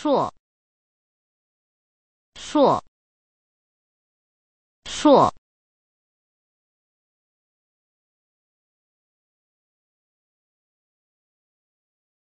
硕硕硕。